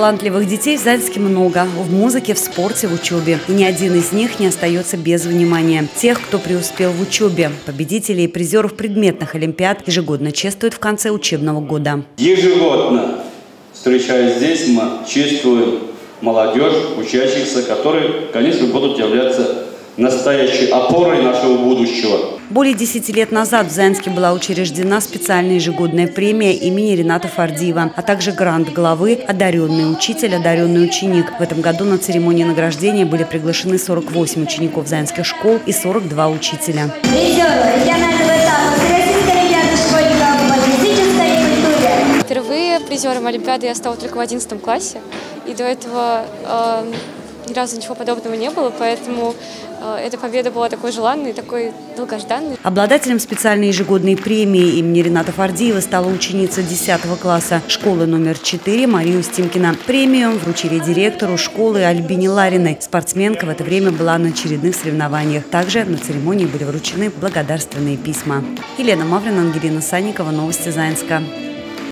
Талантливых детей в Зайцке много. В музыке, в спорте, в учебе. И ни один из них не остается без внимания. Тех, кто преуспел в учебе. Победителей и призеров предметных олимпиад ежегодно чествуют в конце учебного года. Ежегодно, встречаясь здесь, мы чествуем молодежь, учащихся, которые, конечно, будут являться настоящей опорой нашего будущего. Более 10 лет назад в Зайнске была учреждена специальная ежегодная премия имени Рената Фардиева, а также грант главы «Одаренный учитель, одаренный ученик». В этом году на церемонии награждения были приглашены 48 учеников зайнских школ и 42 учителя. Впервые призером Олимпиады я стала только в 11 классе, и до этого э, ни разу ничего подобного не было, поэтому э, эта победа была такой желанной, такой долгожданной. Обладателем специальной ежегодной премии имени Рената Фардиева стала ученица 10 класса школы номер 4 Мария Устимкина. Премию вручили директору школы Альбине Лариной. Спортсменка в это время была на очередных соревнованиях. Также на церемонии были вручены благодарственные письма. Елена Маврина, Ангелина Санникова, Новости Заинска.